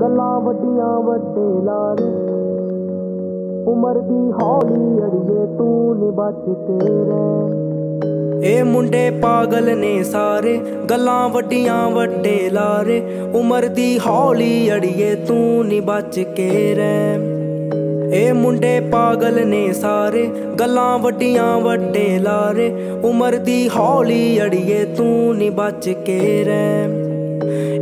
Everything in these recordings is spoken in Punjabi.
ਗੱਲਾਂ ਵੱਡੀਆਂ ਵੱਡੇ ਲਾਰੇ। ਉਮਰ ਦੀ ਹੌਲੀ ਅੜੀਏ ਤੂੰ ਨੀ ਬਚ ਕੇ ਰਹਿ। ਇਹ ਮੁੰਡੇ ਪਾਗਲ ਨੇ ਸਾਰੇ, ਗੱਲਾਂ ਵੱਡੀਆਂ ਵੱਡੇ ਲਾਰੇ। ਉਮਰ ਦੀ ਹੌਲੀ ਅੜੀਏ ਤੂੰ ਨੀ ਬਚ ਕੇ ਰਹਿ। ਇਹ ਮੁੰਡੇ ਪਾਗਲ ਨੇ ਸਾਰੇ, ਗੱਲਾਂ ਵੱਡੀਆਂ ਵੱਡੇ ਲਾਰੇ। ਉਮਰ ਦੀ ਹੌਲੀ ਅੜੀਏ ਤੂੰ ਨੀ ਬਚ ਕੇ ਰਹਿ।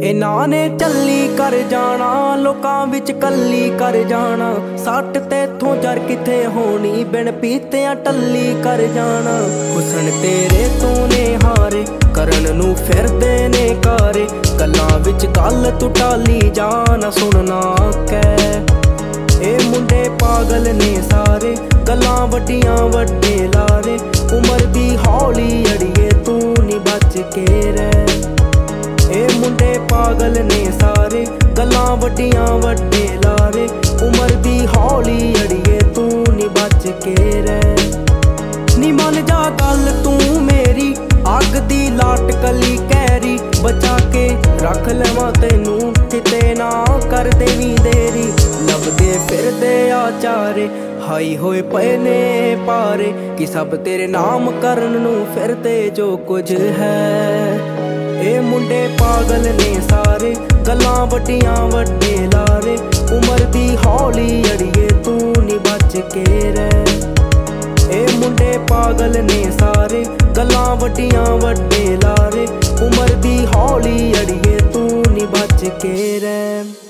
ਇਹਨਾਂ ਨੇ ਚੱਲੀ ਕਰ ਜਾਣਾ, ਲੋਕਾਂ ਵਿੱਚ ਕੱਲੀ ਕਰ ਜਾਣਾ। ਸੱਟ ਤੇਥੋਂ ਜਰ ਕਿੱਥੇ ਹੋਣੀ, ਬਿਨ ਪੀਤਿਆਂ ਟੱਲੀ ਕਰ ਜਾਣਾ। ਹੁਸਨ ਤੇਰੇ ਤੋਂ ਨੇ ਹਾਰੇ, ਕਰਨ ਨੂੰ ਫਿਰਦੇ ਨੇ ਕਾਰੇ। ਗੱਲਾਂ ਵਿੱਚ ਗੱਲ ਤੂੰ ਟਾਲੀ ਜਾਣਾ ਸੁਣਨਾ ਕਹਿ। ਇਹ ਮੁੰਡੇ ਪਾਗਲ ਨੇ ਸਾਰੇ, ਗੱਲਾਂ ਵੱਡੀਆਂ ਵੱਡੇ ਲਾਰੇ। ਉਮਰ ਦੀ ਹੌਲੀ ਅੜੀਏ, ਤੂੰ ਨੀ ਬਚ ਕੇ ਰਹਿ। ਗੱਲਾਂ ਵੱਡੀਆਂ ਵੱਡੇ ਲਾਰੇ ਉਮਰ ਦੀ ਹੌਲੀ ਅੜੀਏ, ਤੂੰ ਨੀ ਬਚ ਕੇ ਰਹਿ। ਨੀ ਮੰਨ ਜਾ ਗੱਲ ਤੂੰ ਮੇਰੀ, ਅੱਗ ਦੀ ਲਾਟ ਕਲੀ ਕਹਿਰੀ ਬਚਾ ਕੇ ਰੱਖ ਲਵਾਂ ਤੈਨੂੰ, ਕਿਤੇ ਨਾ ਕਰਦੇ ਦੇਵੀਂ ਦੇਰੀ। ਲੱਭਦੇ ਫਿਰਦੇ ਆਚਾਰੇ, ਹਾਈ ਹੋਏ ਪਏ ਨੇ ਪਾਰੇ। ਕਿ ਸਭ ਤੇਰੇ ਨਾਮ ਕਰਨ ਨੂੰ ਫਿਰਦੇ ਜੋ ਕੁਝ ਹੈ। ਇਹ ਮੁੰਡੇ ਪਾਗਲ ਨੇ ਸਾਰੇ, ਗੱਲਾਂ ਵੱਡੀਆਂ ਵੱਡੇ ਲਾਰੇ। ਉਮਰ ਦੀ ਹੌਲੀ ਅੜੀਏ, ਤੂੰ ਨੀ ਬਚ ਕੇ ਰਹਿ। ਇਹ ਮੁੰਡੇ ਪਾਗਲ ਨੇ ਸਾਰੇ, ਗੱਲਾਂ ਵੱਡੀਆਂ ਵੱਡੇ ਲਾਰੇ। ਉਮਰ ਦੀ ਹੌਲੀ ਅੜੀਏ, ਤੂੰ ਨੀ ਬਚ ਕੇ ਰਹਿ।